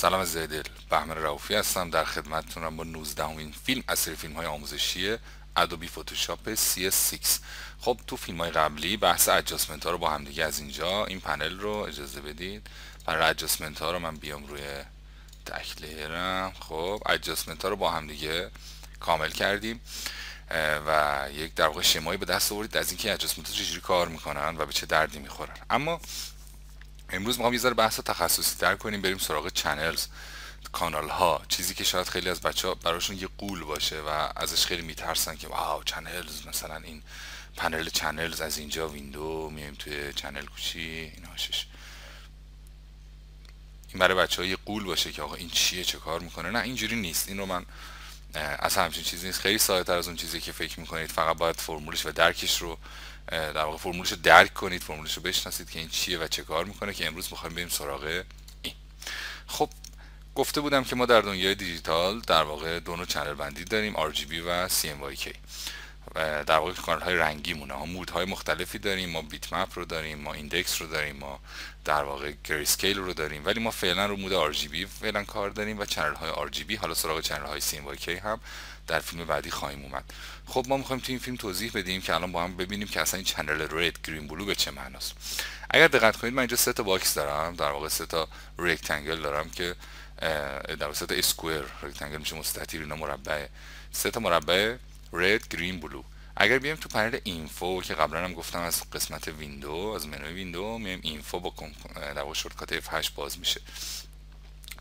سلام از دل بهمن رауفی هستم در خدمتتونم با 19 امین فیلم از سری فیلم های آموزشی ادوبی فتوشاپ CS6 خب تو فیلم های قبلی بحث ادجاستمنت ها رو با هم دیگه از اینجا این پنل رو اجازه بدید. برای ادجاستمنت ها رو من بیام روی تکلیرم خب ادجاستمنت ها رو با هم دیگه کامل کردیم. و یک در واقع شمایی به دست آورید از اینکه ادجاستمنت ها چجوری کار می‌کنن و به چه دردی می‌خورن. اما امروز می‌خوام یه ذره بحث تخصصی تر کنیم بریم سراغ channels کانال ها چیزی که شاید خیلی از بچه ها براشون یه غول باشه و ازش خیلی میترسن که wow channels مثلا این پنل channels از اینجا window میایم توی channel کوچی این هاشش این برای بچه ها یه غول باشه که آقا این چیه چه کار می‌کنه. نه اینجوری نیست. این رو من اصلا همچین چیزی نیست. خیلی ساده تر از اون چیزی که فکر می‌کنید. فقط باید فرمولش و درکش رو در واقع فرمولش رو درک کنید فرمولش رو بشناسید که این چیه و چه کار می‌کنه که امروز می‌خوایم بریم سراغ این. خب گفته بودم که ما در دنیای دیجیتال در واقع دو نوع channel بندی داریم RGB و CMYK و در واقع کانال های رنگی مونه ها mode های مختلفی داریم ما bitmap رو داریم ما index رو داریم ما در واقع grayscale رو داریم ولی ما فعلا رو mode RGB فعلا کار داریم و channel های RGB حالا سراغ channel های CMYK هم در فیلم بعدی خواهیم اومد. خب ما می‌خوایم تو این فیلم توضیح بدیم که الان با هم ببینیم که اصلا این channel red green blue به چه معناست. اگر دقت کنید من اینجا سه تا باکس دارم. در واقع سه تا rectangle دارم که در سه تا square rectangle میشه مستطیل اینا مربع. سه تا مربع red green blue اگر بیایم تو پنل info که قبلا هم گفتم از قسمت window از منوی window میایم info با در واقع shortcut F8 باز میشه.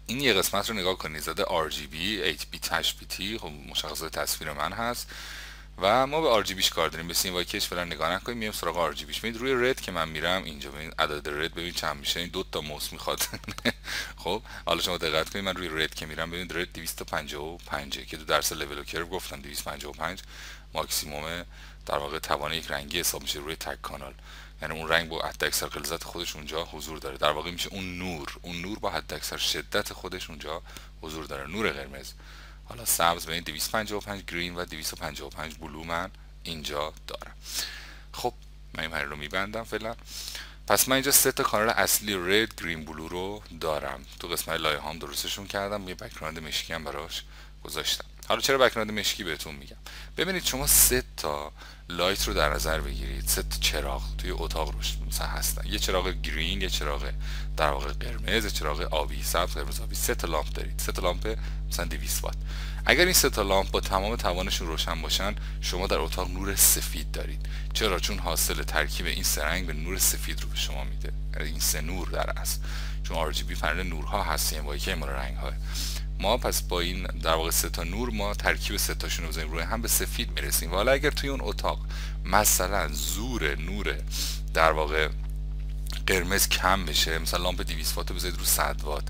این یه قسمت رو نگاه کنید زده RGB 8 بیت 8 بیتی خب مشخصات تصویر من هست. و ما به RGBش کار داریم؟ به سین وایکش فعلا نگاه نکنیم میایم سراغ RGBش ببینید روی رد که من میرم اینجا ببینید عدد رد ببینید چند میشه. این دو تا موس می‌خواد. خب حالا شما دقت کنید من روی رد که میرم ببینید رد 255 که تو درس لول کرو گفتم 255 ماکسیموم در واقع توان یک رنگی حساب میشه روی تک کانال. یعنی اون رنگ با حد اکثر غلظت خودش اونجا حضور داره. در واقع میشه اون نور اون نور با حد اکثر شدت خودش اونجا حضور داره. نور قرمز. حالا سبز ببین 255 green و 255 blue من اینجا دارم. خب من این رو میبندم فعلا. پس من اینجا سه تا کانال اصلی red green blue رو دارم. تو قسمت لایه هام درستشون کردم. یه background مشکی هم براش گذاشتم. حالا چرا background مشکی بهتون میگم؟ ببینید شما سه تا light رو در نظر بگیرید. سه چراغ توی اتاق روش هستن. یه چراغ green یه چراغ در واقع قرمز یه چراغ آبی سبز قرمز آبی. سه تا لامپ دارید. سه تا لامپ مثلا 200 وات. اگر این سه تا لامپ با تمام توانشون روشن باشن شما در اتاق نور سفید دارید. چرا؟ چون حاصل ترکیب این سه رنگ به نور سفید رو به شما میده. یعنی این سه نور در اصل. چون RGB فرن نورها هست که مال رنگ ها ما پس با این در واقع سه تا نور ما ترکیب سه تاشون رو بزنیم روی هم به سفید می‌رسیم. و حالا اگر توی اون اتاق مثلا زور نور در واقع قرمز کم بشه مثلا لامپ 200 وات بذارید رو 100 وات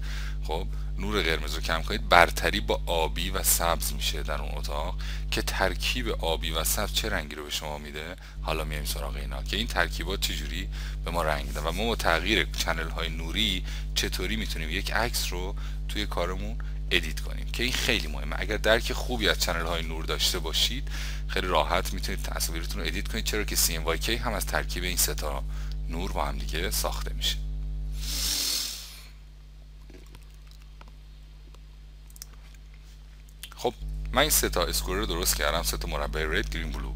خب نور قرمز رو کم کنید برتری با آبی و سبز میشه در اون اتاق که ترکیب آبی و سبز چه رنگی رو به شما میده؟ حالا میایم سراغ اینا که این ترکیبات چجوری به ما رنگ میدن و ما با تغییر channel های نوری چطوری می‌تونیم یک عکس رو توی کارمون edit کنیم که این خیلی مهمه. اگر درک خوبی از channel های نور داشته باشید خیلی راحت می‌تونید تصاویرتون رو edit کنید چرا که CMYK هم از ترکیب این سه تا نور با هم دیگه ساخته میشه. خب من این سه تا square رو درست کردم سه تا مربع red green blue.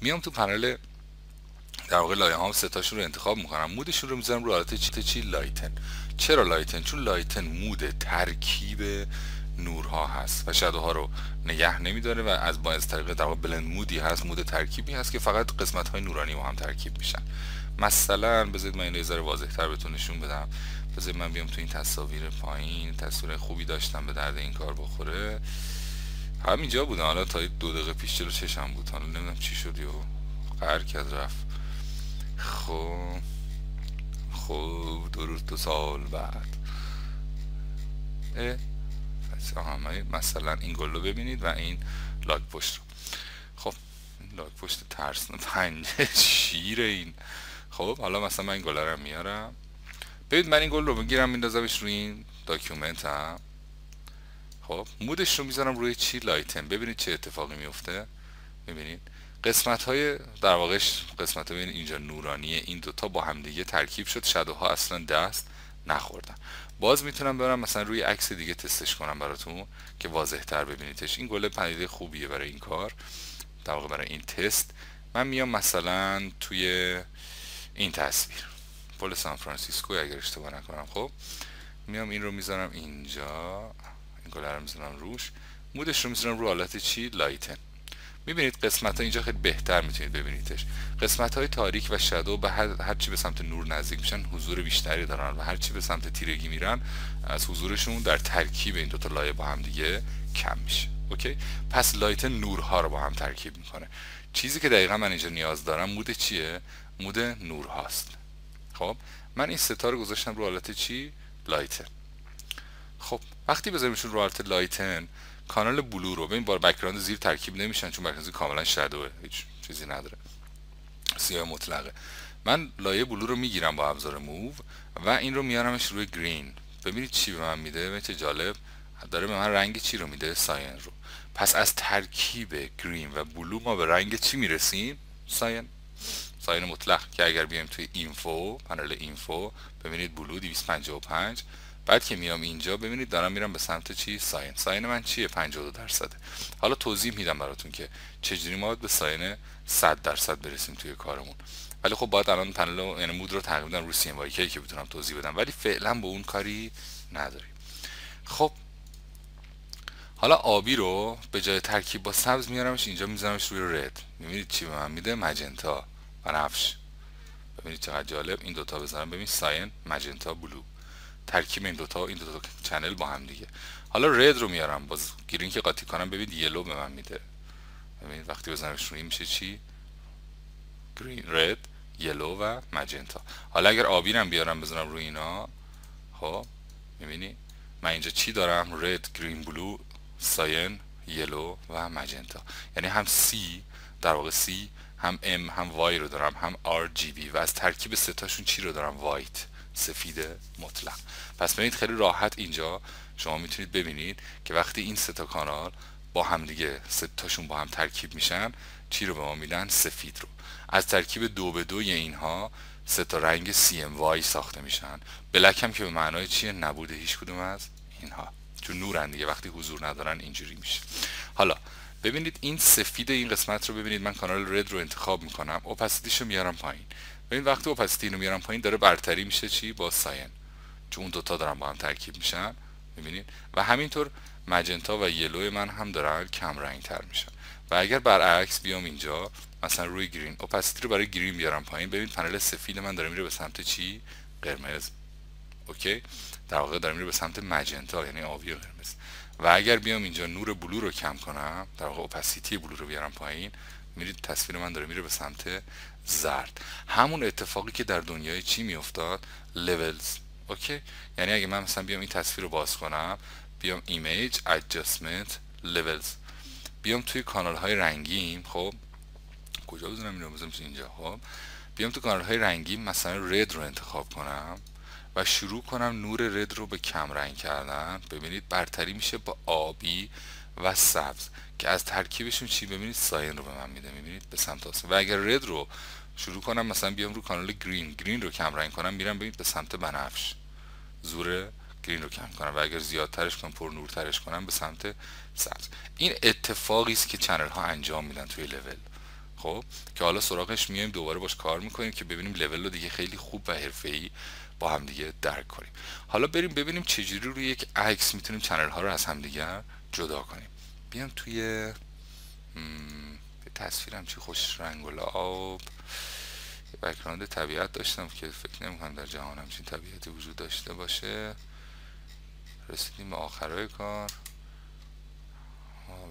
میام تو پنل در واقع لایه ها سه تاشون رو انتخاب می‌کنم. mode شون رو می‌ذارم رو حالت چی چی؟ lighten. چرا lighten؟ چون lighten mode ترکیب نورها هست و شادوها رو نگه نمیداره و از با از طریق در بلند مودی هست مود ترکیبی هست که فقط قسمت های نورانی با هم ترکیب میشن. مثلا بذارید من اینو یه واضح تر بهتون نشون بدم. بذارید من بیام تو این تصاویر پایین تصویر خوبی داشتم به درد این کار بخوره. همینجا بودم حالا تا دو دقیقه پیش جلو چشم بود. حالا نمی‌دونم چی شد و قهر کرد رفت. خب. خب دو روز دو سال بعد. همه مثلا این گل رو ببینید و این لاک پشت رو. خب لاک پشت ترس پنجه شیر این. خب حالا مثلا من این گل رو میارم. ببینید من این گل رو می‌گیرم میندازمش روی این document ام. خب mode ش رو می‌ذارم روی چی lighten ببینید چه اتفاقی میفته. ببینید. قسمت های در واقع قسمت های اینجا نورانی این دوتا با همدیگه ترکیب شد. shadow ها اصلا دست نخوردن. باز می‌تونم برم مثلا روی عکس دیگه تستش کنم براتون که واضح تر ببینیدش. این گل پدیده خوبیه برای این کار. در واقع برای این تست. من میام مثلا توی این تصویر. پل سان فرانسیسکو اگر اشتباه نکنم خب. میام این رو می‌ذارم اینجا. این گل رو می‌ذارم روش. مودش رو می‌ذارم رو حالت چی؟ lighten. می‌بینید قسمت ها اینجا خیلی بهتر می‌تونید ببینیدش. قسمت های تاریک و shadow به هر چی به سمت نور نزدیک میشن حضور بیشتری دارن و هر چی به سمت تیرگی میرن از حضورشون در ترکیب این دوتا لایه با هم دیگه کم میشه. اوکی؟ پس light نورها رو با هم ترکیب می‌کنه. چیزی که دقیقا من اینجا نیاز دارم mode چیه؟ mode نورهاست. خب؟ من این ستا رو گذاشتم رو حالت چی؟ lighten. خب وقتی بذاریمشون رو حالت lighten کانال blue رو. ببین با background زیر ترکیب نمیشن چون background کاملا shadow ه. هیچ چیزی نداره. سیاه مطلقه. من لایه بلو رو می‌گیرم با ابزار موو و این رو میارمش روی گرین. ببینید چی به من میده. چه جالب. داره به من رنگ چی رو میده؟ ساین رو. پس از ترکیب گرین و بلو ما به رنگ چی می‌رسیم؟ ساین. ساین مطلق که اگر بیایم توی اینفو پنل اینفو ببینید بلو 255 بعد که میام اینجا ببینید دارم میرم به سمت چی؟ ساین. ساین من چیه؟ 52 درصده. حالا توضیح میدم براتون که چجوری ما به ساین 100 درصد برسیم توی کارمون. ولی خب باید الان پنل یعنی مود رو تقریبا رو سی ام که بتونم توضیح بدم. ولی فعلا به اون کاری نداریم. خب حالا آبی رو به جای ترکیب با سبز میارمش اینجا میذارمش روی رد می‌بینید چی به من میده؟ مجنتا. بنفش ببینید چقدر جالب. این دوتا بزنم ببین ساین مجنتا بلو. ترکیب این دوتا این دوتا چنل با هم دیگه. حالا red رو میارم باز green که قاطی کنم ببینید yellow به من میده. ببینید وقتی بزنمش روی میشه چی؟ green red yellow و magenta حالا اگر آبی هم بیارم بزنم روی اینا خب می‌بینی؟ من اینجا چی دارم؟ red green blue cyan yellow و magenta یعنی هم C در واقع C هم M هم Y رو دارم هم RGB و از ترکیب ستاشون چی رو دارم؟ white سفید مطلق. پس ببینید خیلی راحت اینجا شما می‌تونید ببینید که وقتی این ستا کانال با هم دیگه ستاشون با هم ترکیب میشن چی رو به ما میدن؟ سفید رو. از ترکیب دو به دوی اینها سه تا رنگ CMY ساخته میشن. بلک هم که به معنای چیه؟ نبوده. هیچ کدوم از اینها. چون نورن دیگه. وقتی حضور ندارن اینجوری میشه. حالا ببینید این سفید این قسمت رو ببینید. من کانال رد رو انتخاب می‌کنم. اوپاسیتیشو میارم پایین. ببین وقتی اوپاسیتی رو میارم پایین داره برتری میشه چی؟ با ساین. چون اون دوتا دارن با هم ترکیب میشن ببینید و همینطور مجنتا و یلو من هم دارن کم رنگ تر میشن. و اگر برعکس بیام اینجا مثلا روی گرین اوپاسیتی رو برای گرین بیارم پایین. ببین پنل سفید من داره میره به سمت چی؟ قرمز. اوکی؟ در واقع داره میره به سمت مجنتا یعنی آبی و قرمز. و اگر بیام اینجا نور بلو رو کم کنم در واقع اوپاسیتی بلو رو بیارم پایین می‌بینید تصویر من داره میره به سمت زرد. همون اتفاقی که در دنیای چی میافتاد؟ levels okay یعنی اگه من مثلا بیام این تصویر رو باز کنم بیام image adjustment levels بیام توی کانال های رنگیم خب؟ کجا بزنم این رو بزنم اینجا خب؟ بیام تو کانال های رنگیم مثلا red رو انتخاب کنم و شروع کنم نور red رو به کم رنگ کردن. ببینید برتری میشه با آبی و سبز. که از ترکیبشون چی ببینید؟ ساین رو به من میده می‌بینید؟ به سمت آسمان. و اگر رد رو شروع کنم مثلا بیام رو کانال گرین گرین رو کم رنگ کنم میرم ببینید به سمت بنفش. زور گرین رو کم کنم. و اگر زیادترش کنم پر نورترش کنم به سمت سبز. این اتفاقی است که چنل ها انجام میدن توی لول خب؟ که حالا سراغش میایم دوباره باش کار می‌کنیم که ببینیم لول رو دیگه خیلی خوب و حرفه‌ای با هم دیگه درک کنیم. حالا بریم ببینیم چجوری روی یک عکس می‌تونیم چنل ها رو از هم دیگه جدا کنیم. بیام توی تصویرم چی خوش رنگ و لعاب. بکراند طبیعت داشتم که فکر نمی‌کنم در جهان همچین طبیعتی وجود داشته باشه. رسیدیم به آخرای کار.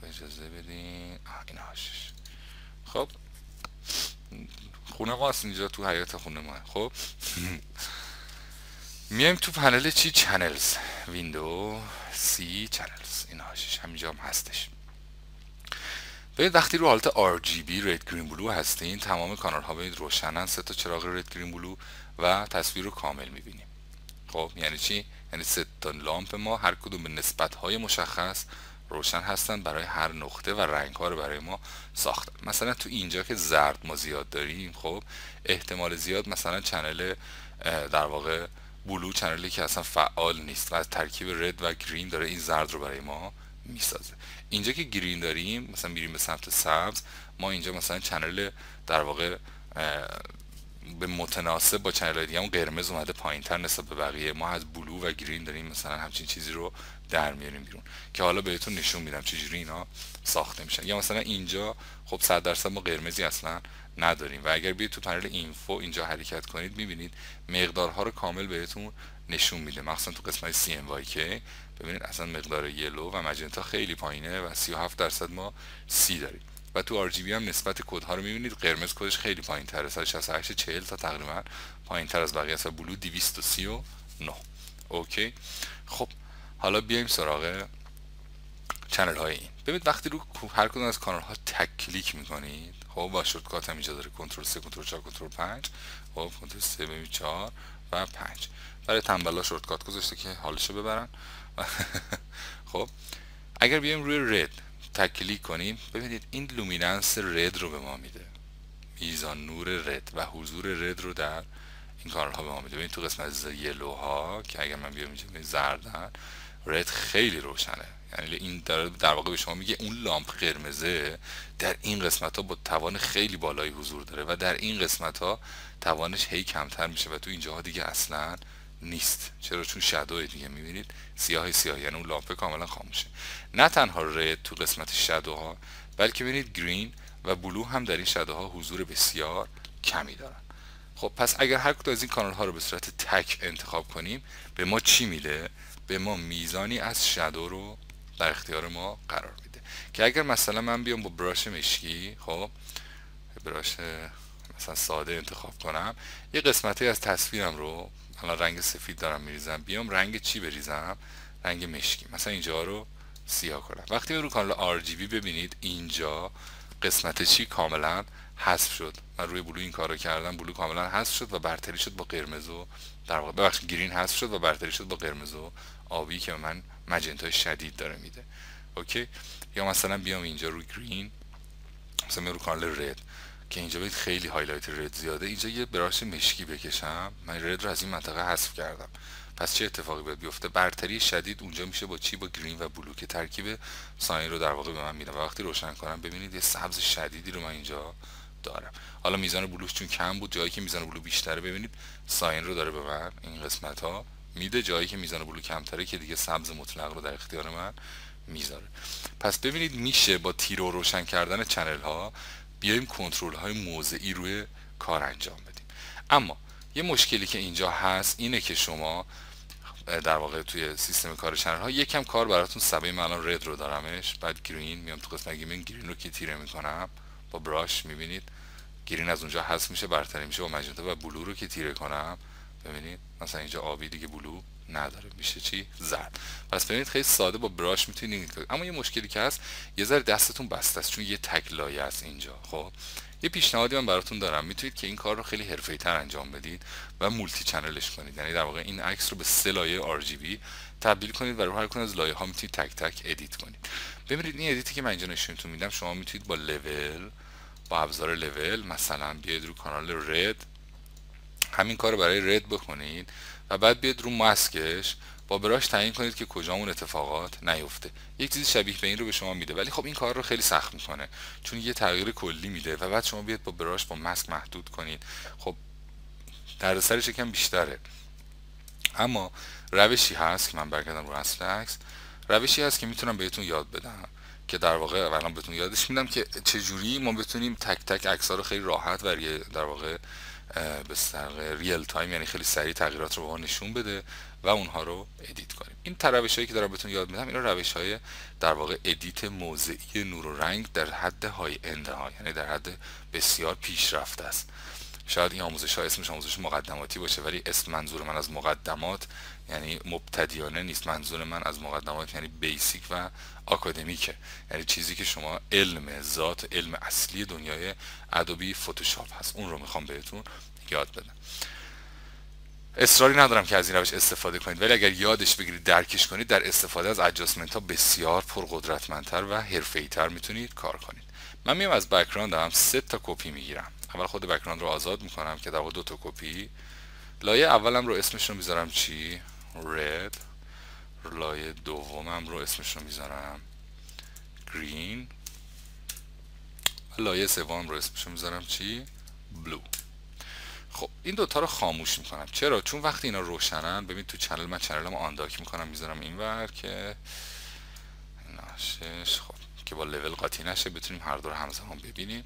اجازه بدین. این هاشش خب خونه قاس اینجا تو حیات خونه ما. خب؟ میایم تو پنل چی channels window چی channels این هاشش همینجا هم هستش ببینید وقتی رو حالت RGB red green blue هستین تمام کانال ها ببینید روشنن سه تا چراغ red green blue و تصویر رو کامل می‌بینیم خب یعنی چی یعنی سه تا لامپ ما هر کدوم به نسبت های مشخص روشن هستن برای هر نقطه و رنگ ها رو برای ما ساختن مثلا تو اینجا که زرد ما زیاد داریم خب احتمال زیاد مثلا channel در واقع blue channel ی که اصلا فعال نیست و از ترکیب red و green داره این زرد رو برای ما می‌سازه. اینجا که green داریم مثلا میریم به سمت سبز ما اینجا مثلا channel در واقع به متناسب با channel دیگه اون قرمز اومده پایین تر نسبت به بقیه. ما از blue و green داریم مثلا همچین چیزی رو در میاریم بیرون که حالا بهتون نشون میدم چجوری اینا ساخته میشن. یا مثلا اینجا خب 100 درصد ما قرمزی اصلا نداریم. و اگر بیاید تو پنل info اینجا حرکت کنید می‌بینید مقدارها رو کامل بهتون نشون میده. مخصوصا تو قسمت CMYK ببینید اصلا مقدار yellow و magenta خیلی پایینه و 37 درصد ما C داریم. و تو RGB هم نسبت کد ها رو می‌بینید قرمز کدش خیلی پایین تره 168 40 تا تقریبا پایین تر از بقیه. است و blue 239 okay خب حالا بیایم سراغ channel های این. ببینید وقتی رو هر کدوم از کانال ها تک کلیک می‌کنید خب با shortcut هم اینجا داره. کنترل 3 کنترل 4 کنترل 5 خب کنترل 3 ببینید 4 و 5 برای تنبلا shortcut گذاشته که حالشو ببرن. خب اگر بیایم روی red تک کلیک کنیم ببینید این luminance red رو به ما میده. میزان نور red و حضور red رو در این کانال ها به ما میده. ببینید تو قسمت yellow ها که اگر من بیام اینجا زردن رد خیلی روشنه. یعنی این در, واقع به شما میگه اون لامپ قرمزه در این قسمت ها با توان خیلی بالایی حضور داره و در این قسمت ها توانش هی کمتر میشه و تو اینجاها دیگه اصلا نیست. چرا؟ چون شادو دیگه می‌بینید. سیاه سیاه یعنی اون لامپ کاملا خاموشه. نه تنها رد تو قسمت شادوها بلکه ببینید گرین و بلو هم در این شادوها حضور بسیار کمی دارن. خب پس اگر هر کدوم از این کانال ها رو به صورت تک انتخاب کنیم به ما چی میده؟ به ما میزانی از شادو رو در اختیار ما قرار میده. که اگر مثلا من بیام با براش مشکی خب براش مثلا ساده انتخاب کنم یه قسمتی از تصویرم رو الان رنگ سفید دارم میریزم بیام رنگ چی بریزم؟ رنگ مشکی. مثلا اینجا رو سیاه کنم. وقتی رو کانال RGB ببینید اینجا قسمت چی کاملا حذف شد. من روی بلو این کار رو کردم بلو کاملا حذف شد و برتری شد با قرمز و در واقع ببخشید green حذف شد و برتری شد با قرمز و آبی که من magenta شدید داره میده. okay؟ یا مثلا بیام اینجا روی green مثلا رو کانال red که اینجا باید خیلی highlight red زیاده. اینجا یه brush مشکی بکشم. من red رو از این منطقه حذف کردم. پس چه اتفاقی باید بیفته؟ برتری شدید اونجا میشه با چی؟ با green و blue که ترکیب cyan رو در واقع به من میدم و وقتی روشن کنم ببینید یه سبز شدیدی رو من اینجا دارم. حالا میزان blue ش چون کم بود جایی که میزان blue بیشتره ببینید cyan رو داره به من این قسمت ها میده جایی که میزان blue کمتره که دیگه سبز مطلق رو در اختیار من می‌ذاره. پس ببینید میشه با تیره روشن کردن channel ها بیایم کنترل های موضعی روی کار انجام بدیم. اما یه مشکلی که اینجا هست اینه که شما در واقع توی سیستم کار channel ها یکم کار براتون سبه من الان red رو دارمش. بعد green میام تو قسمت گیمینگ green رو که تیره می‌کنم. با brush می‌بینید. green از اونجا حذف میشه برتری میشه با magenta و blue رو که تیره کنم. ببینید مثلا اینجا آبی دیگه blue نداره میشه چی؟ زرد. پس ببینید خیلی ساده با brush می‌تونید اما یه مشکلی که هست یه ذره دستتون بسته است چون یه تک لایه است اینجا خب؟ یه پیشنهادی من براتون دارم. می‌تونید که این کار رو خیلی حرفه‌ای تر انجام بدید و multi-channel ش کنید. یعنی در واقع این عکس رو به سه لایه RGB تبدیل کنید و رو هر از لایه ها می‌تونید تک تک edit کنید. ببینید این ادیتی که من اینجا نشونتون میدم شما می‌تونید با لول با ابزار لول مثلا بیاید رو کانال رد همین کار رو برای رد بکنید و بعد بیاید رو ماسکش با براش تعیین کنید که کجامون اتفاقات نیفته. یک چیزی شبیه به این رو به شما میده. ولی خب این کار رو خیلی سخت می‌کنه. چون یه تغییر کلی میده و بعد شما بیاید با براش با ماسک محدود کنید. خب دردسرش یکم بیشتره. اما روشی هست که من برگردم رو اصل روشی هست که می‌تونم بهتون یاد بدم. که در واقع اولا بهتون یادش میدم که چجوری ما بتونیم تک تک عکس رو خیلی راحت و در واقع به real time یعنی خیلی سریع تغییرات رو به ما نشون بده و اونها رو edit کنیم. این روش هایی که دارم بهتون یاد میدم اینا روش های در واقع edit موضعی نور و رنگ در حد high end ه ها یعنی در حد بسیار پیشرفته است. شاید این آموزش ها اسمش آموزش مقدماتی باشه ولی اسم منظور من از مقدمات یعنی مبتدیانه نیست منظور من از مقدمات یعنی بیسیک و آکادمیکه. یعنی چیزی که شما علم ذات علم اصلی دنیای ادوبی فتوشاپ هست. اون رو می‌خوام بهتون یاد بدم. اصراری ندارم که از این روش استفاده کنید ولی اگر یادش بگیرید درکش کنید در استفاده از اجاسمنت ها بسیار پرقدرتمندتر و حرفه‌ای تر می‌تونید کار کنید. من میام از background هم سه تا کپی می‌گیرم. اول خود background رو آزاد می‌کنم که در واقع دو تا کپی لایه اولم رو اسمش رو می‌ذارم چی؟ Red. لایه دومم رو اسمش رو می‌ذارم green. و لایه سوم رو اسمش رو می‌ذارم چی blue. خب این دوتا رو خاموش می‌کنم چرا چون وقتی اینا روشنن ببین تو channel من channel م undock می‌کنم می‌ذارم اینور که ناشش خب که با لول قاطی نشه بتونیم هر دور همزمان ببینیم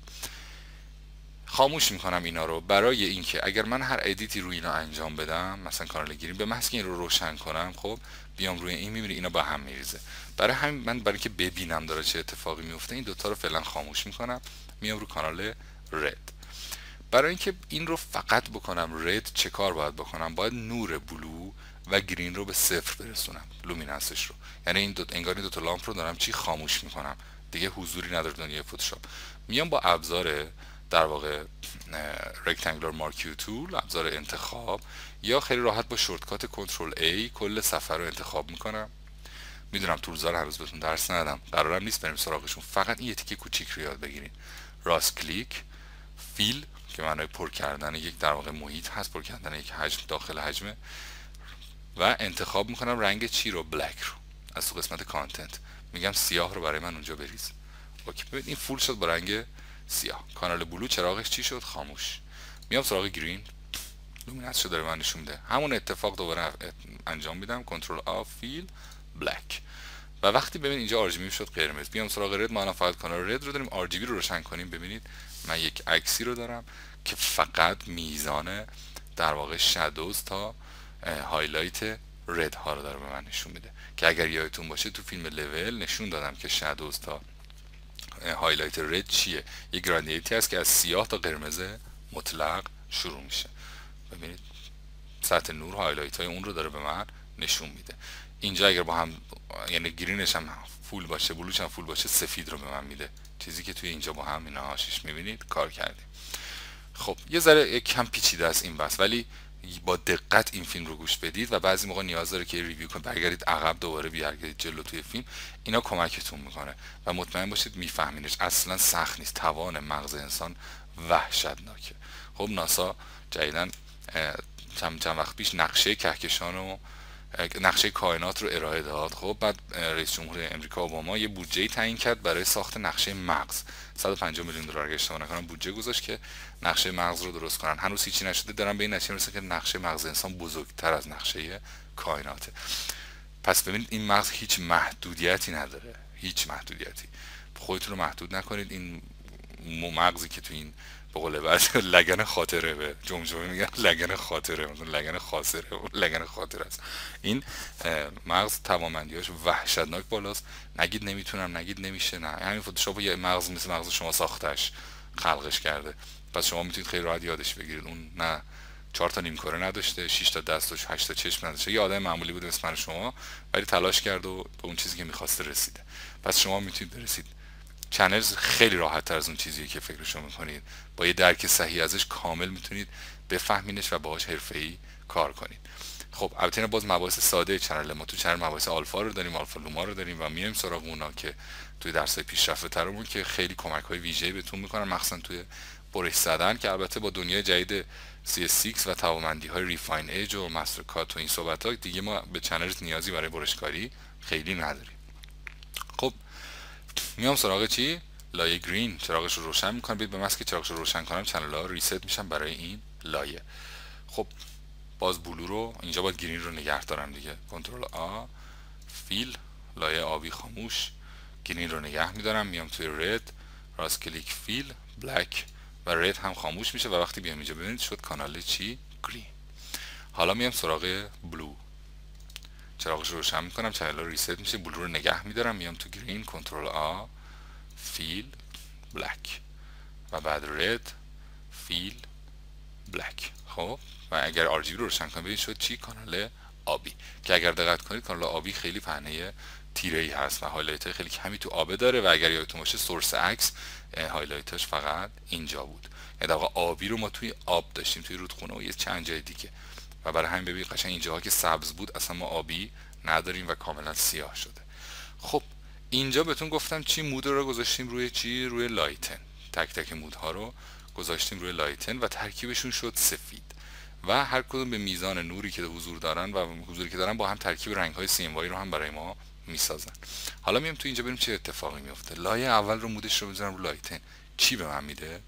خاموش می‌کنم اینا رو. برای اینکه اگر من هر ادیتی روی اینا انجام بدم مثلا کانال گیریم به محض که این رو روشن کنم خب بیام روی این می‌بینی اینا با هم میریزه. برای همین من برای اینکه ببینم داره چه اتفاقی میفته این دوتا رو فعلا خاموش می‌کنم. میام رو کانال رد برای اینکه این رو فقط بکنم رد چه کار باید بکنم؟ باید نور بلو و green رو به صفر برسونم luminance ش رو. یعنی این دو انگار این دو تا لامپ رو دارم چی؟ خاموش می‌کنم. دیگه حضوری نداره دنیای فتوشاپ میام با ابزار در واقع Rectangular Marquee Tool ابزار انتخاب. یا خیلی راحت با shortcut control A کل صفحه رو انتخاب می‌کنم. می‌دونم toolbar هنوز بهتون درس ندم قرارم نیست بریم سراغشون. فقط این تیکه کوچیک رو یاد بگیرین. راست کلیک. Fill که معنای پر کردن یک در واقع محیط هست. پر کردن یک حجم داخل حجمه. و انتخاب می‌کنم رنگ چی رو؟ Black رو. از تو قسمت content میگم سیاه رو برای من اونجا بریز. اوکی ببین این full شد با رنگ سیاه. کانال blue چراغش چی شد؟ خاموش. میام سراغ green. luminance شده داره من نشون میده. همون اتفاق دوباره انجام میدم. control A Fill Black. و وقتی ببین اینجا R شد قرمز. بیام سراغ red. ما الان فقط کانال red رو داریم. R رو روشن کنیم. ببینید من یک عکسی رو دارم که فقط میزان در واقع shadows تا highlight red ها رو داره به من نشون میده. که اگر یادتون باشه تو فیلم لول نشون دادم که shadows تا highlight red چیه؟ یه gradient ی هست که از سیاه تا قرمز مطلق شروع میشه. ببینید سطح نور highlight های اون رو داره به من نشون میده. اینجا اگر با هم یعنی green ش هم فول باشه بلوش هم فول باشه سفید رو به من میده. چیزی که توی اینجا با هم اینا هاشیش می‌بینید کار کردیم. خب یه ذره کم پیچیده است این بس ولی با دقت این فیلم رو گوش بدید و بعضی موقع نیاز داره که ریویو کنید. برگردید عقب دوباره بیارگردید جلو توی فیلم اینا کمکتون می‌کنه و مطمئن باشید میفهمینش. اصلا سخت نیست. توان مغز انسان وحشتناکه. خب ناسا جدیدن چند چند وقت پیش نقشه کهکشان و نقشه کائنات رو ارائه داد. خب بعد رئیس جمهور امریکا اوباما یه بودجه تعیین کرد برای ساخت نقشه مغز. 150 میلیون دلار اگه اشتباه نکنم بودجه گذاشت که نقشه مغز رو درست کنن. هنوز هیچی نشده دارن به این نتیجه می‌رسن که نقشه مغز انسان بزرگتر از نقشه کائناته. پس ببینید این مغز هیچ محدودیتی نداره. هیچ محدودیتی. خودتون رو محدود نکنید. این مغزی که تو این به قول بعد لگن خاطره به جمجمه میگن. لگن خاطره لگن خاصره لگن خاطره است. این مغز توانمندیاش وحشتناک بالاست. نگید نمی‌تونم نگید نمیشه نه. همین فتوشاپ یه مغز مثل مغز شما ساختش خلقش کرده. پس شما می‌تونید خیلی راحت یادش بگیرید. اون نه چهار تا نیمکره نداشته 6 تا دست و 8 تا چشم نداشته. یه آدم معمولی بود مثل من شما ولی تلاش کرد و به اون چیزی که می‌خواسته رسیده. پس شما می‌تونید برسید. چنلز خیلی راحت تر از اون چیزی که فکرشو می‌کنید. با یه درک صحیح ازش کامل می‌تونید بفهمینش و باهاش حرفه‌ای کار کنید. خب البته باز مباحث ساده channel ما. تو channel مباحث آلفا رو داریم alpha luma رو داریم و میایم سراغ اونا که توی درس پیشرفته ترمون که خیلی کمک های ویژه بهتون می‌کنن مخصوصا توی برش زدن که البته با دنیای جدید CS6 و توانمندی های Refine Edge و master cut و این صحبت ها دیگه ما به channel نیازی برای برشکاری خیلی نداریم. خب میام سراغ چی؟ لایه green. چراغش رو روشن می‌کنم. ببینید به محض که چراغش رو روشن کنم. channel ها reset میشن برای این لایه. خب باز blue رو اینجا باید green رو نگه دارم دیگه. control A. Fill. لایه آبی خاموش. green رو نگه میدارم. میام توی red. راست کلیک Fill. Black. و red هم خاموش میشه. و وقتی بیام اینجا ببینید شد کانال چی؟ green. حالا میام سراغ blue. چراغش رو روشن می‌کنم channel رو reset میشه؟ blue رو نگه میدارم میام تو green control A Fill Black. و بعد red Fill Black. خب؟ و اگر R رو روشن کنم ببینید شد چی؟ کانال آبی. که اگر دقت کنید کانال آبی خیلی پهنه تیره ای هست و highlight خیلی کمی تو آب داره و اگر یادتون باشه source عکس highlight ش فقط اینجا بود. یعنی آبی رو ما توی آب داشتیم توی رودخونه و یه چند جای دیگه. و برای همین ببینید قشنگ اینجاها که سبز بود اصلا ما آبی نداریم و کاملا سیاه شده. خب اینجا بهتون گفتم چی mode رو گذاشتیم روی چی؟ روی Lighten. تک تک mode ها رو گذاشتیم روی Lighten و ترکیبشون شد سفید. و هر کدوم به میزان نوری که حضور دارن و حضوری که دارن با هم ترکیب رنگ های سی رو هم برای ما می‌سازن. حالا میام تو اینجا بریم چه اتفاقی میفته لایه اول رو mode ش رو بذارم رو Lighten. چی به من میده؟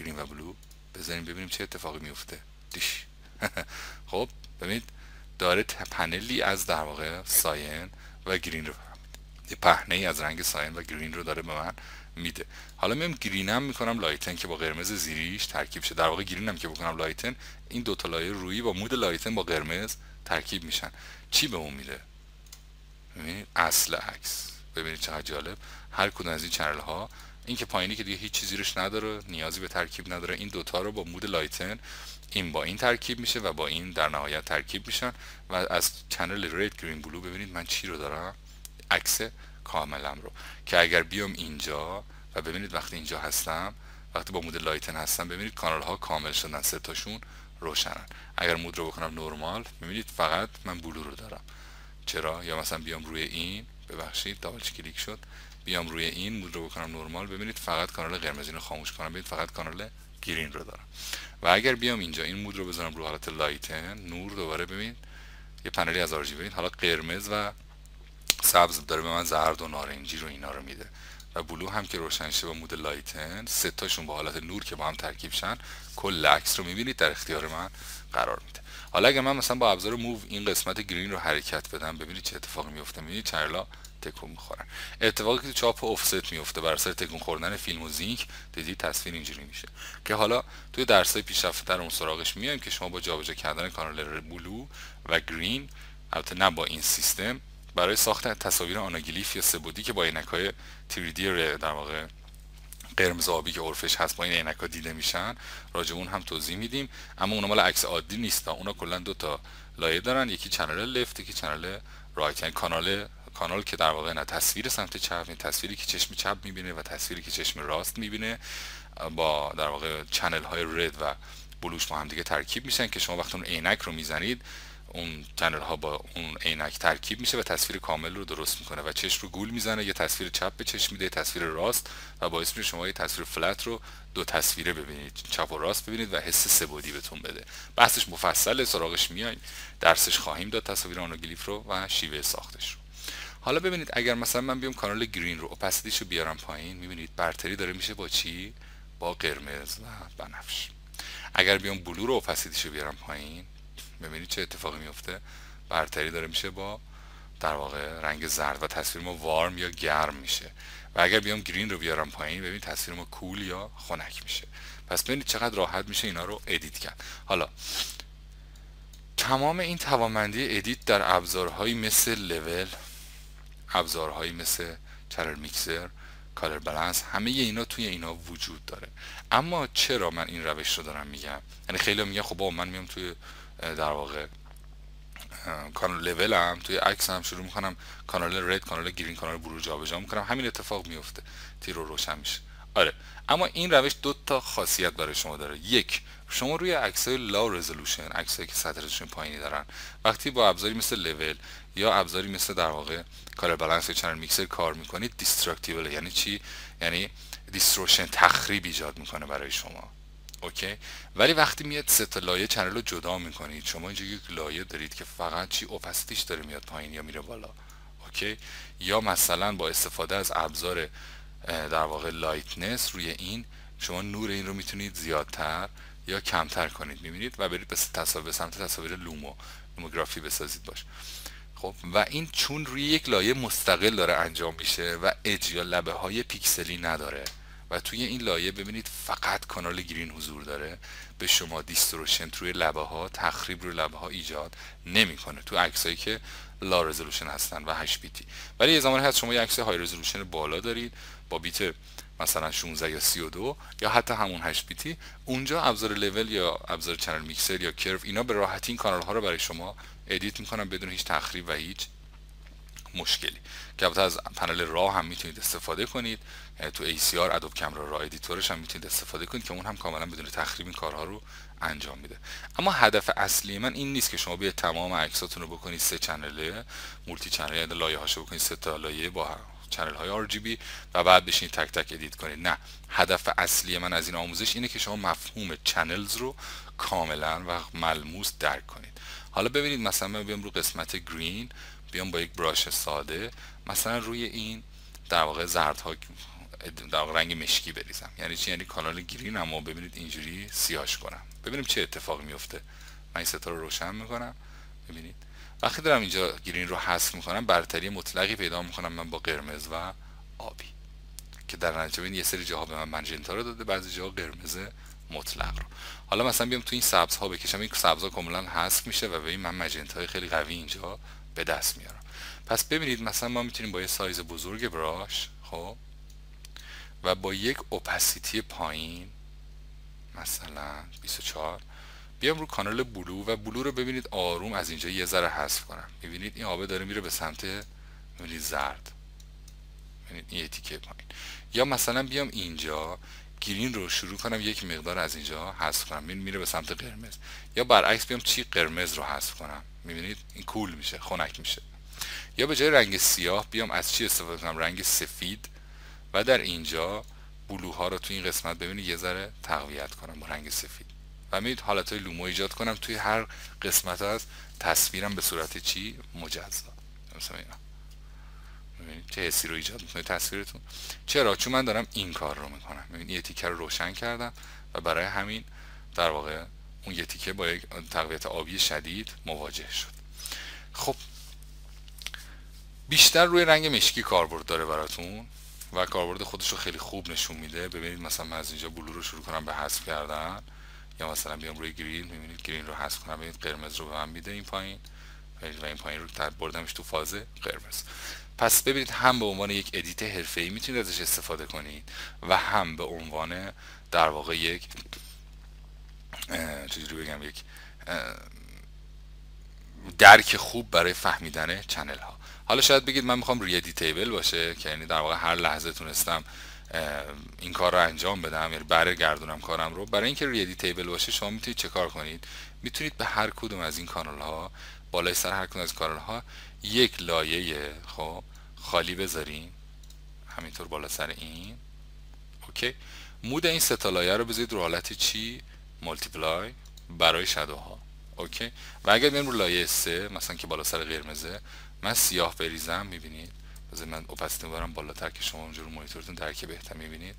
green و blue بذاریم ببینیم چه اتفاقی میفته دیش. خب ببینید داره پنلی از در واقع cyan و green رو یه پهنه ای از رنگ cyan و green رو داره به من میده. حالا میام green م می‌کنم Lighten که با قرمز زیریش ترکیب شه. در واقع green م که بکنم Lighten این دو تا لایه رویی با mode Lighten با قرمز ترکیب میشن. چی به اون میده؟ ببینید اصل عکس. ببینید چقدر جالب. هر کدوم از این channel ها این که پایینی که دیگه هیچ چیزی روش نداره نیازی به ترکیب نداره این دوتا رو با mode Lighten این با این ترکیب میشه و با این در نهایت ترکیب میشن و از channel red green blue ببینید من چی رو دارم؟ عکس کاملم رو. که اگر بیام اینجا و ببینید وقتی اینجا هستم وقتی با mode Lighten هستم ببینید کانال ها کامل شدن سه تاشون روشنن. اگر mode رو بکنم نرمال ببینید فقط من blue رو دارم. چرا؟ یا مثلا بیام روی این ببخشید double click شد. بیام روی این mode رو بکنم نرمال ببینید فقط کانال قرمز رو خاموش کنم ببینید فقط کانال green رو دارم. و اگر بیام اینجا این mode رو بذارم رو حالت Lighten نور دوباره ببینید یه پنلی از RG ببینید حالا قرمز و سبز داره به من زرد و نارنجی رو اینا رو میده. و blue هم که روشن شه با mode Lighten سه تاشون با حالت نور که با هم ترکیب شن کل عکس رو می‌بینید در اختیار من قرار میده. حالا اگر من مثلا با ابزار موو این قسمت گرین رو حرکت بدم ببینید چه اتفاقی میفته می‌بینید چرلا تکون می‌خورن. اتفاقی که چاپ افست میفته بر اثر تکون خوردن فیلم و زینک دیدید تصویر اینجوری میشه. که حالا توی درسای پیشرفته اون سراغش میایم که شما با جابجا کردن کانال بلو و گرین البته نه با این سیستم برای ساخت تصاویر آناگلیف یا سبودی که با عینک های 3D در واقع قرمز آبی که عرفش هست با این عینک ها دیده میشن راجع اون هم توضیح میدیم. اما اونا مال عکس عادی نیست اونا کلا دو تا لایه دارن. یکی channel left یکی channel right یعنی کانال کانال که در واقع نه تصویر سمت چپ این تصویری که چشم چپ می‌بینه و تصویری که چشم راست می‌بینه با در واقع channel های red و blue ش با هم دیگه ترکیب میشن که شما وقتی اون عینک رو می‌زنید اون channel ها با اون عینک ترکیب میشه و تصویر کامل رو درست می‌کنه و چشم رو گول می‌زنه. یه تصویر چپ به چشم میده تصویر راست و باعث میشه شما یه تصویر فلت رو دو تصویره ببینید چپ و راست ببینید و حس سبودی بهتون بده. بحثش مفصل سراغش میایم درسش خواهیم داد تصاویر آنوگلیف رو و شیوه ساختش رو. حالا ببینید اگر مثلا من بیام کانال گرین رو اپاسیتیش رو بیارم پایین می‌بینید برتری داره میشه با چی؟ با قرمز و بنفش. اگر بیام بلو رو اپاسیتیش رو بیارم پایین ببینید چه اتفاقی میفته برتری داره میشه با در واقع رنگ زرد و تصویر ما warm یا گرم میشه. و اگر بیام green رو بیارم پایین ببینید تصویر ما cool یا خنک میشه. پس ببینید چقدر راحت میشه اینا رو edit کرد. حالا تمام این توانمندی edit در ابزارهایی مثل لول ابزارهایی مثل channel mixer color balance همه اینا توی اینا وجود داره. اما چرا من این روش رو دارم میگم؟ یعنی خیلی میگن خب با من میام توی در واقع کانال لول هم توی عکس هم شروع می‌کنم کانال red کانال green کانال blue جابجا می‌کنم همین اتفاق میفته تیره روشن میشه. آره اما این روش دو تا خاصیت برای شما داره. یک شما روی عکس های low resolution عکسایی که سطح پایینی دارن وقتی با ابزاری مثل لول یا ابزاری مثل در واقع color balance یا channel mixer کار می‌کنید destructible یعنی چی؟ یعنی distortion تخریب ایجاد می‌کنه برای شما. OK؟ ولی وقتی میاد سه تا لایه channel رو جدا می‌کنید شما اینجا یک لایه دارید که فقط چی؟ opacity ش داره میاد پایین یا میره بالا. OK؟ یا مثلا با استفاده از ابزار در واقع lightness روی این شما نور این رو می‌تونید زیادتر یا کمتر کنید می‌بینید و برید به تصاویر سمت تصاویر lomo lomography بسازید باش. خب و این چون روی یک لایه مستقل داره انجام میشه و اج یا لبه های پیکسلی نداره و توی این لایه ببینید فقط کانال green حضور داره به شما distortion روی لبه ها تخریب روی لبه ها ایجاد نمی‌کنه تو عکسایی که low resolution هستن و 8 بیتی. ولی یه زمانی هست شما یه عکس های resolution بالا دارید با بیت مثلا 16 یا 32 یا حتی همون 8 بیتی اونجا ابزار لول یا ابزار channel mixer یا curve اینا به راحتی این کانال ها رو برای شما edit می‌کنن بدون هیچ تخریب و هیچ مشکلی. که البته از پنل raw هم می‌تونید استفاده کنید. تو ACR Adobe Camera Raw editor ش هم می‌تونید استفاده کنید که اون هم کاملا بدون تخریب این کارها رو انجام میده. اما هدف اصلی من این نیست که شما بیاید تمام عکساتون رو بکنید سه channel ه multi channel یعنی لایه هاشو بکنید سه تا لایه با channel های RGB و بعد بشینید تک تک edit کنید نه هدف اصلی من از این آموزش اینه که شما مفهوم channels رو کاملا و ملموس درک کنید حالا ببینید مثلا من بیام رو قسمت گرین بیام با یک براش ساده مثلا روی این در واقع زردها در واقع رنگ مشکی بریزم. یعنی چی؟ یعنی کانال گرین اما ببینید اینجوری سیاش کنم. ببینیم چه اتفاقی میفته. من این ستا رو روشن می‌کنم. ببینید. وقتی دارم اینجا گرین رو حذف می‌کنم برتری مطلقی پیدا می‌کنم من با قرمز و آبی. که در نتیجه این یه سری جاها به من منجنتا رو داده بعضی جاها قرمز مطلق رو. حالا مثلا بیام تو این سبز ها بکشم این سبز ها کاملا حذف میشه و به این من مجنت خیلی قوی اینجا به دست میارم. پس ببینید مثلا ما می‌تونیم با یه سایز بزرگ براش خب و با یک اوپاسیتی پایین مثلا 24 بیام رو کانال بلو و بلو رو ببینید آروم از اینجا یه ذره حذف کنم. می‌بینید این آبه داره میره به سمت می‌بینید زرد. می‌بینید این تیکه پایین. یا مثلا بیام اینجا گرین رو شروع کنم یک مقدار از اینجا حذف کنم. میره به سمت قرمز. یا برعکس بیام چی قرمز رو حذف کنم. می‌بینید؟ این کول میشه خنک میشه. یا به جای رنگ سیاه بیام از چی استفاده کنم؟ رنگ سفید. و در اینجا بلوها رو توی این قسمت ببینید یه ذره تقویت کنم با رنگ سفید. و میید حالت های لومو ایجاد کنم توی هر قسمت از تصویرم به صورت چی مجزا. مثلا اینا. چه حسی رو ایجاد می‌کنه تصویرتون. چرا؟ چون من دارم این کار رو می‌کنم. ببین یه تیکه رو روشن کردم و برای همین در واقع اون یه تیکه با یک تقویت آبی شدید مواجه شد. خب بیشتر روی رنگ مشکی کاربرد داره براتون و کاربرد خودش رو خیلی خوب نشون میده. ببینید مثلا من از اینجا بلو رو شروع کنم به حذف کردن. مثلا بیام روی گرین می‌بینید گرین رو حذف کنم ببینید قرمز رو به من میده این پایین. و این پایین رو بردمش تو فاز قرمز. پس ببینید هم به عنوان یک edit حرفه‌ای می‌تونید ازش استفاده کنید و هم به عنوان در واقع یک چجوری بگم یک درک خوب برای فهمیدن channel ها حالا شاید بگید من می‌خوام re-editable باشه که یعنی در واقع هر لحظه تونستم این کار رو انجام بدم یعنی برگردونم کارم رو. برای اینکه re-editable باشه شما می‌تونید چه کار کنید؟ می‌تونید به هر کدوم از این کانال ها بالای سر هر کدوم از کانال ها یک لایه خب خالی بذارین. همینطور بالا سر این. OK. mode این سه تا لایه رو بذارید رو حالت چی؟ multiply برای ها OK. و اگر بیام رو لایه سه مثلا که بالا سر قرمزه من سیاه بریزم می‌بینید؟ بذار من opacity ببرم بالاتر که شما اونجا رو مانیتورتون درک بهتر می‌بینید.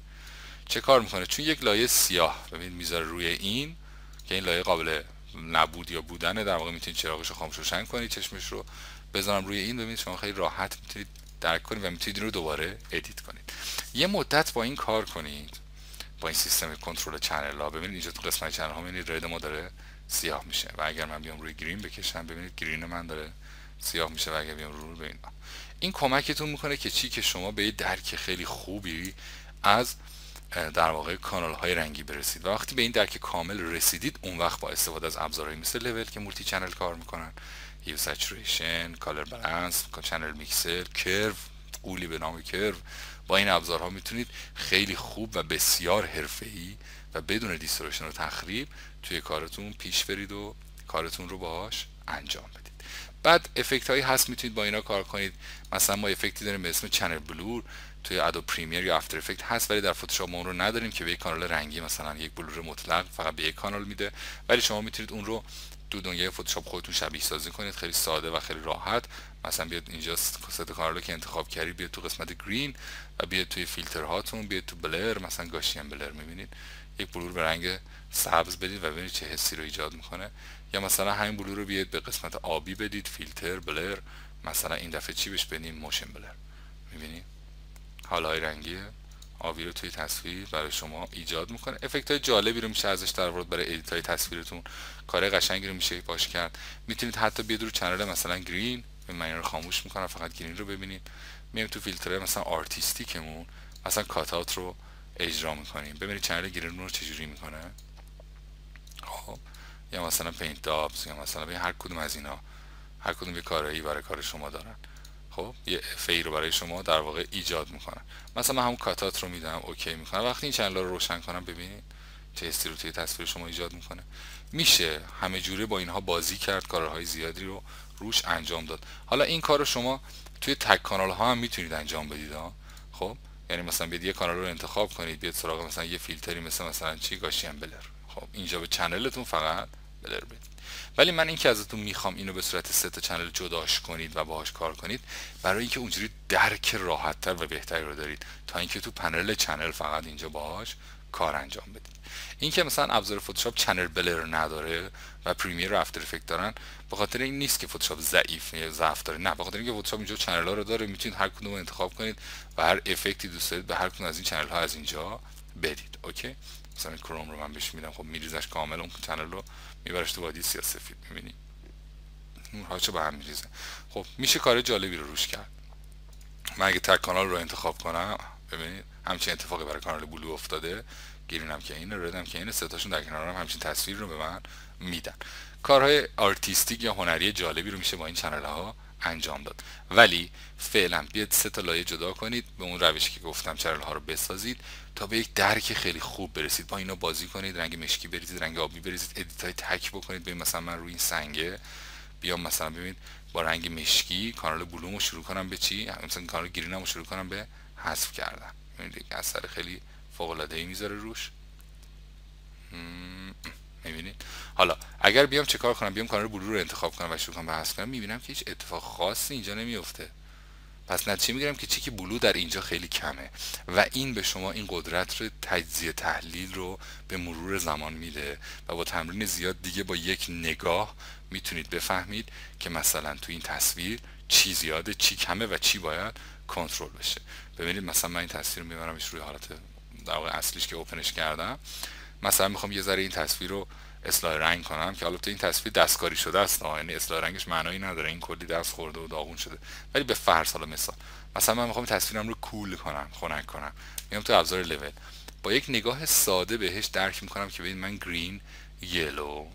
چه کار می‌کنه؟ چون یک لایه سیاه ببینید می‌ذاره روی این که این لایه قابل نبود یا بودنه در واقع می‌تونید چراغش رو خاموش روشن کنید چشمش رو بذارم روی این ببینید شما خیلی راحت می‌تونید درک کنید و می‌تونید رو دوباره edit کنید. یه مدت با این کار کنید با این سیستم کنترل channel ها. ببینید اینجا تو قسمت channel ها می‌بینید red ما داره سیاه میشه و اگر من بیام روی green بکشم ببینید green من داره سیاه میشه و اگر بیام رو ببینید این کمکتون می‌کنه که چی؟ که شما به درک خیلی خوبی از در واقع کانال های رنگی برسید. و وقتی به این درک کامل رسیدید اون وقت با استفاده از ابزارهایی مثل لول که multi channel کار می‌کنن hue saturation color balance channel mixer curve غولی به نام curve با این ابزارها می‌تونید خیلی خوب و بسیار حرفه‌ای و بدون distortion و تخریب توی کارتون پیش برید و کارتون رو باهاش انجام بدید. بعد افکت هایی هست می‌تونید با اینا کار کنید. مثلا ما افکتی داریم به اسم channel blur توی Adobe Premiere یا After Effects هست ولی در فتوشاپ ما اون رو نداریم که به یک کانال رنگی مثلا یک blur مطلق فقط به یک کانال میده. ولی شما می‌تونید اون رو تو دنیای فتوشاپ خودتون شبیه سازی کنید. خیلی ساده و خیلی راحت. مثلا بیاید اینجا سه تا کانال رو که انتخاب کردید بیاید تو قسمت green و بیاید توی فیلتر هاتون بیاید تو blur مثلا Gaussian blur می‌بینید. یک blur به رنگ سبز بدید و ببینید چه حسی رو ایجاد می‌کنه. یا مثلا همین blur رو بیاید به قسمت آبی بدید فیلتر blur. مثلا این دفعه چی بهش بدیم؟ motion blur. می‌بینید هاله‌های رنگی آبی رو توی تصویر برای شما ایجاد می‌کنه. افکت های جالبی رو میشه ازش درآورد برای edit های تصویرتون. کار قشنگی رو میشه باش کرد. می‌تونید حتی بیاید رو channel مثلا green. من این رو خاموش می‌کنم فقط green رو ببینید. میایم تو فیلتر مثلا artistic مون. مثلا cutout رو اجرا می‌کنیم. ببینید channel green رو چجوری می‌کنه خب یا مثلا paint daubs یا مثلا هر کدوم از اینا هر کدوم یه کارایی برای کار شما دارن. خب یه فی رو برای شما در واقع ایجاد می‌کنن. مثلا من همون cutout رو میدم OK می‌کنم. وقتی این channel رو روشن کنم ببینید چه رو توی تصویر شما ایجاد می‌کنه. میشه همه جوره با اینها بازی کرد کارهای زیادی رو روش انجام داد. حالا این کار رو شما توی تک کانال ها هم می‌تونید انجام بدید خب یعنی مثلا بیاید یه کانال رو انتخاب کنید بیاید سراغ مثلا یه فیلتری مثل مثلا چی Gaussian blur. خب اینجا به channel تون فقط blur بدید. ولی من اینکه ازتون می‌خوام اینو به صورت سه تا channel جداش کنید و باهاش کار کنید برای اینکه اونجوری درک راحتتر و بهتری رو دارید. تا اینکه تو پنل channel فقط اینجا باهاش کار انجام بدید. این که مثلا ابزار فتوشاپ channel blur نداره و Premiere و After Effects دارن به خاطر این نیست که فتوشاپ ضعیف یا ضعف داره. نه به خاطر اینکه فتوشاپ اینجا channel ها رو داره می‌تونید هر کدوم رو انتخاب کنید و هر افکتی دوست دارید به هر کدوم از این channel ها از اینجا بدید. OK؟ مثلا کروم رو من بهش میدم. خب میریزش کامل اون channel رو. میبرش تو وادی سیاه سفید می‌بینی چه به هم میریزه؟ خب میشه کار جالبی رو روش کرد. من اگه تک کانال رو انتخاب کنم ببینید همچین اتفاقی برای کانال blue افتاده. green ام که اینه red ام که اینه ستاشون در کنار هم همچین تصویر رو به من میدن. کارهای artistic یا هنری جالبی رو میشه با این channel ها انجام داد. ولی فعلا بیاد سه تا لایه جدا کنید به اون روشی که گفتم channel ها رو بسازید تا به یک درک خیلی خوب برسید. با اینا بازی کنید رنگ مشکی بریزید رنگ آبی بریزید edit های تک بکنید. ببین مثلا من روی این سنگه بیام مثلا ببینید با رنگ مشکی کانال blue مو شروع کنم به چی؟ مثلا کانال green مو شروع کنم به حذف کردن. ببینید اثر خیلی فوق العاده ای می‌ذاره روش. می‌بینید حالا اگر بیام چه کنم؟ بیام کانال بلو رو انتخاب کنم و شروع کنم به حذف کنم. می‌بینم که هیچ اتفاق خاصی اینجا نمیفته پس نتیجه می‌گیرم که چیک بلو در اینجا خیلی کمه. و این به شما این قدرت رو تجزیه تحلیل رو به مرور زمان میده و با تمرین زیاد دیگه با یک نگاه می‌تونید بفهمید که مثلا تو این تصویر چی زیاده چی کمه و چی باید کنترل بشه. ببینید مثلا من این تصویر میبرمش روی حالت در اصلیش که اوپنش کردم. مثلا می‌خوام یه ذره این تصویر رو اصلاح رنگ کنم که البته این تصویر دستکاری شده است یعنی اصلاح رنگش معنایی نداره این کلی دست خورده و داغون شده. ولی به فرض حالا مثال مثلا من می‌خوام تصویرم رو کول کنم خنک کنم. میام تو ابزار لول. با یک نگاه ساده بهش درک می‌کنم که ببین من گرین یلو.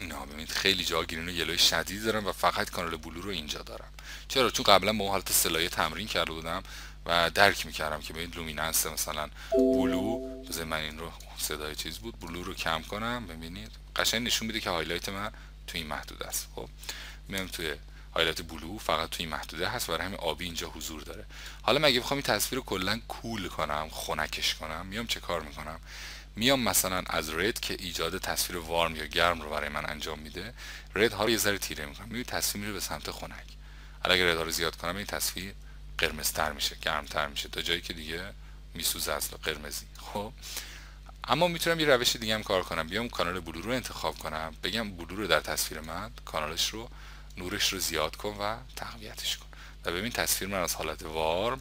اینا ببینید خیلی جا گرین و یلوی شدید دارم و فقط کانال بلو رو اینجا دارم. چرا؟ چون قبلا با حالت سه لایه تمرین کرده بودم. و درک می‌کردم که ببینید luminance مثلا blue بذار من این رو صدای چیز بود blue رو کم کنم ببینید. قشنگ نشون میده که highlight من توی این محدوده است. خب میام توی highlight blue فقط توی این محدوده هست برای همین آبی اینجا حضور داره. حالا اگه بخوام این تصویر رو کلا cool کنم خنکش کنم؟ میام چه کار می‌کنم؟ میام مثلا از red که ایجاد تصویر warm یا گرم رو برای من انجام میده رد ها رو یه ذره تیره می‌کنم. می‌بینید تصویر میره به سمت خنک. حالا اگر رد ها رو زیاد کنم این تصویر قرمزتر میشه گرمتر میشه. تا جایی که دیگه میسوزه از قرمزی. خب؟ اما می‌تونم یه روش دیگه هم کار کنم. بیام کانال بلو رو انتخاب کنم. بگم بلو رو در تصویر من کانالش رو نورش رو زیاد کن و تقویتش کن. و ببین تصویر من از حالت وارم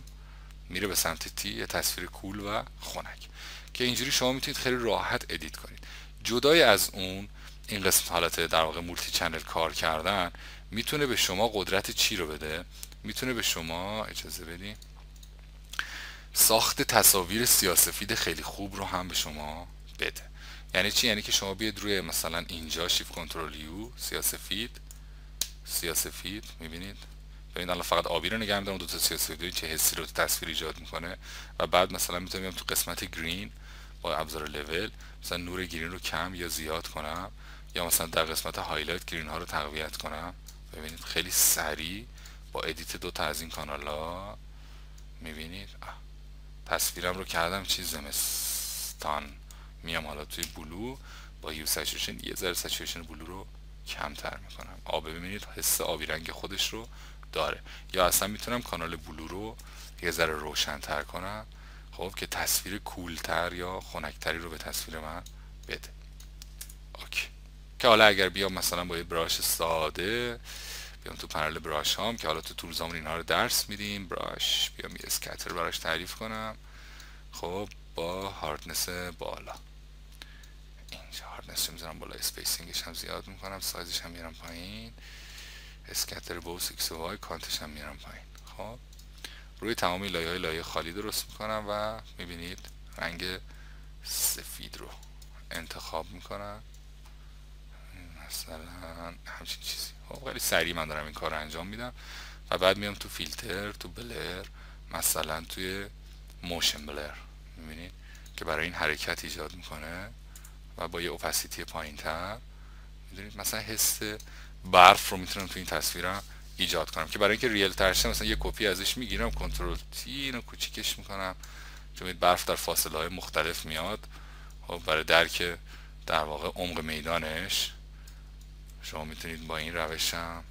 میره به سمت تی یه تصویر کول و خنک. که اینجوری شما می‌تونید خیلی راحت ادیت کنید. جدای از اون این قسمت حالت در واقع مولتی چنل کار کردن می‌تونه به شما قدرت چی رو بده؟ می‌تونه به شما اجازه بدین ساخت تصاویر سیاسفید خیلی خوب رو هم به شما بده. یعنی چی؟ یعنی که شما بیاد روی مثلا اینجا شیف کنترل یو سیاسفید. سیاسفید می‌بینید؟ ببینید الان فقط آبی رو نگه میدارم دو تا سیاسفید چه حسی رو تصویر ایجاد می‌کنه. و بعد مثلا می‌تونم تو قسمت green با ابزار لول مثلا نور green رو کم یا زیاد کنم یا مثلا در قسمت highlight green ها رو تقویت کنم. ببینید خیلی سریع با edit دو تا از این کانال ها می‌بینید؟ تصویرم رو کردم چیز زمستان. میام حالا توی blue. با hue saturation یه ذره saturation blue رو کمتر می‌کنم. آب ببینید حس آبی رنگ خودش رو داره. یا اصلا می‌تونم کانال blue رو یه ذره روشنتر کنم؟ خب که تصویر cool تر یا خنکتری رو به تصویر من بده. OK. که حالا اگر بیام مثلا با یه brush ساده بیام تو پنل brush هام که حالا تو tools امون اینها رو درس میدیم. براش بیام یه scatter براش تعریف کنم. خب با hardness بالا. اینجا hardness رو می‌ذارم بالا. spacing ش هم زیاد می‌کنم. سایزش هم میرم پایین. scatter both X و Y count ش هم میرم پایین. خب. روی تمامی لایه های لایه خالی درست می‌کنم و می‌بینید رنگ سفید رو انتخاب می‌کنم. مثلا همچین چیزی. خب خیلی سریع من دارم این کار رو انجام میدم و بعد میام تو فیلتر تو blur مثلا توی motion blur می‌بینید که برای این حرکت ایجاد می‌کنه و با یه opacity پایین تر می‌دونید مثلا حس برف رو می‌تونم تو این تصویرم ایجاد کنم که برای اینکه ریل ترشه مثلا یه کپی ازش می‌گیرم کنترل تی اینو کوچیکش می‌کنم. چون برف در فاصله های مختلف میاد. خب برای درک در واقع عمق میدانش شما می‌تونید با این روشم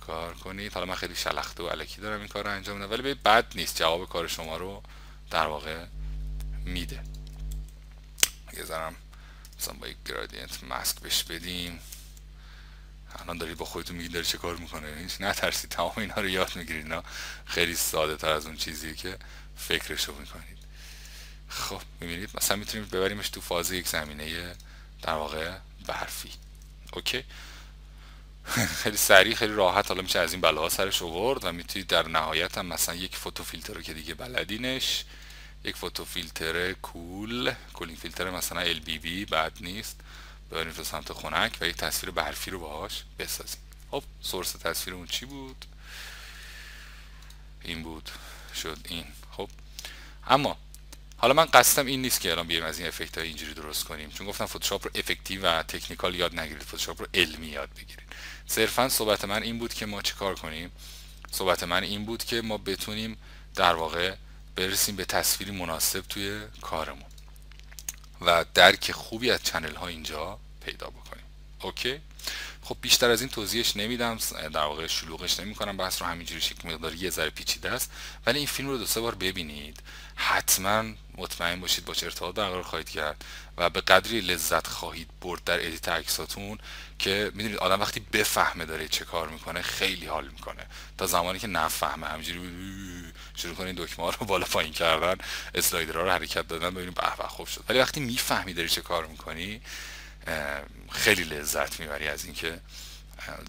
کار کنید. حالا من خیلی شلخته و علکی دارم این کار رو انجام میدم ولی بد نیست. جواب کار شما رو در واقع میده. یه ذرم مثلا با یک gradient mask بش بدیم الان دارید با خودتون میگید داری چه کار می‌کنه؟ هیچ نترسید تمام اینا رو یاد می‌گیرید اینا خیلی ساده تر از اون چیزی که فکرش رو می‌کنید. خب می‌بینید؟ مثلا می‌تونیم ببریمش تو فاز یک زمینه در واقع برفی. OK؟ خیلی سریع خیلی راحت. حالا میشه از این بلاها سرش آورد و می‌تونید در نهایت هم مثلا یک photo filter رو که دیگه بلدینش یک photo filter cool. cooling filter مثلا LBB بد نیست. ببریم به سمت خنک و یک تصویر برفی رو باهاش بسازیم. خب source تصویر اون چی بود؟ این بود. شد این. خب. اما حالا من قصدم این نیست که الان بیایم از این افکت های اینجوری درست کنیم. چون گفتم فتوشاپ رو effective و technical یاد نگیرید. فتوشاپ رو علمی یاد بگیرید. صرفا صحبت من این بود که ما چه کار کنیم؟ صحبت من این بود که ما بتونیم در واقع برسیم به تصویری مناسب توی کارمون و درک خوبی از channel ها اینجا پیدا بکنیم. OK؟ خب بیشتر از این توضیحش نمیدم در واقع شلوغش نمی کنم بحث رو همینجوری شکل مقدار یه ذره پیچیده است. ولی این فیلم رو دو سه بار ببینید. حتما مطمئن باشید باهاش ارتباط برقرار خواهید کرد و به قدری لذت خواهید برد در edit عکساتون که می‌دونید آدم وقتی بفهمه داره چه کار می‌کنه خیلی حال می‌کنه. تا زمانی که نفهمه همینجوری شروع کنید دکمه رو بالا پایین کردن slider ها رو حرکت دادن ببینید به به خوب شد. ولی وقتی می‌فهمی داری چه کار می‌کنی خیلی لذت می‌بری از اینکه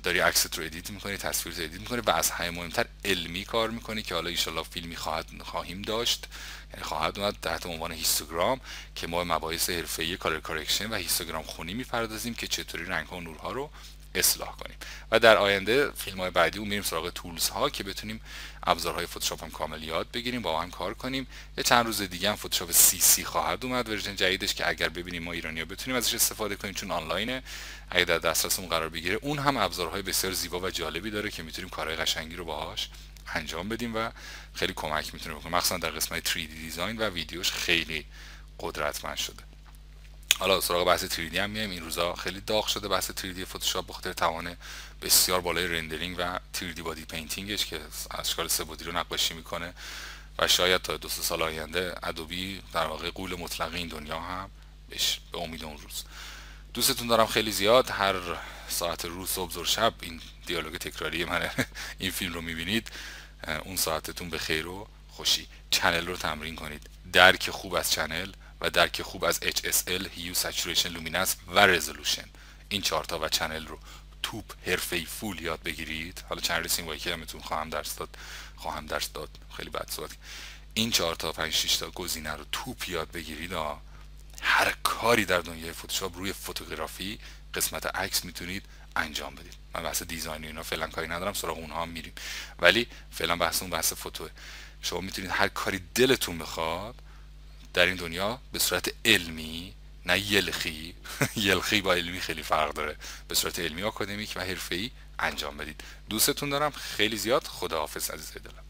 داری عکست رو edit می‌کنی تصویر رو edit می‌کنی و از همه مهمتر علمی کار می‌کنی که حالا ایشالله فیلمی خواهد خواهیم داشت. یعنی خواهد اومد تحت عنوان histogram که ما مباحث حرفه‌ای color correction و histogram خونی می‌پردازیم که چطوری رنگ ها و نورها رو اصلاح کنیم. و در آینده فیلم های بعدی اون میریم سراغ tools ها که بتونیم ابزارهای فتوشاپ هم کامل یاد بگیریم با هم کار کنیم. یه چند روز دیگه هم فتوشاپ CC خواهد اومد version جدیدش که اگر ببینیم ما ایرانی ها بتونیم ازش استفاده کنیم چون آنلاینه. اگر در دسترسمون قرار بگیره اون هم ابزارهای بسیار زیبا و جالبی داره که می‌تونیم کارهای قشنگی رو باهاش انجام بدیم و خیلی کمک می‌تونه بکنه. مخصوصا در قسمت 3D design و ویدیوش خیلی قدرتمند شده. حالا سراغ بحث 3D هم میایم. این روزا خیلی داغ شده بحث 3D فتوشاپ به خاطر توان بسیار بالای rendering و 3D body painting ش که اشکال سه بعدی رو نقاشی می‌کنه و شاید تا دو سال آینده Adobe در واقع غول مطلق این دنیا هم بشه به امید اون روز. دوستتون دارم خیلی زیاد. هر ساعت روز صبح ظهر شب این دیالوگ تکراری من این فیلم رو می‌بینید. اون ساعتتون به خیر و خوشی. channel رو تمرین کنید. درک خوب از channel و درک خوب از HSL Hue Saturation Luminance و Resolution. این چهارتا و channel رو توپ حرفه full یاد بگیرید. حالا چند رسیم وای که خواهم درس داد. خواهم درس داد. خیلی بد صحبت این چهار تا پنج شش تا گزینه رو توپ یاد بگیرید. هر کاری در دنیای فتوشاپ روی photography قسمت عکس می‌تونید انجام بدید. من بحث دیزاین اینا فعلا کاری ندارم سراغ اونها هم میریم. ولی فعلا بحث اون بحث فوتوه. شما می‌تونید هر کاری دلتون بخواد در این دنیا به صورت علمی نه یلخی. یلخی با علمی خیلی فرق داره. به صورت علمی آکادمیک و حرفه‌ای انجام بدید. دوستتون دارم. خیلی زیاد. خداحافظ عزیزای دلم.